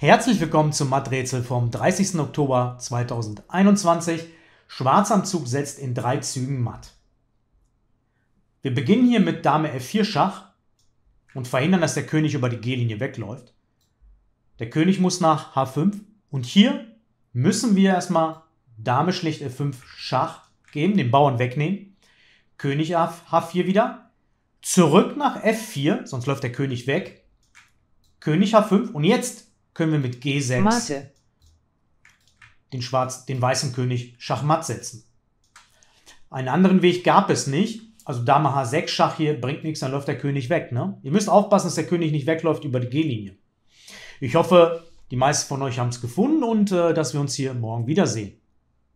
Herzlich willkommen zum Matträtsel vom 30. Oktober 2021. Schwarz am Zug setzt in drei Zügen Matt. Wir beginnen hier mit Dame F4 Schach und verhindern, dass der König über die G-Linie wegläuft. Der König muss nach H5 und hier müssen wir erstmal Dame schlicht F5 Schach geben, den Bauern wegnehmen. König H4 wieder. Zurück nach F4, sonst läuft der König weg. König H5 und jetzt können wir mit G6 Mate. den, schwarz, den weißen König Schachmatt setzen. Einen anderen Weg gab es nicht. Also Dame H6 Schach hier bringt nichts, dann läuft der König weg. Ne? Ihr müsst aufpassen, dass der König nicht wegläuft über die G-Linie. Ich hoffe, die meisten von euch haben es gefunden und äh, dass wir uns hier morgen wiedersehen.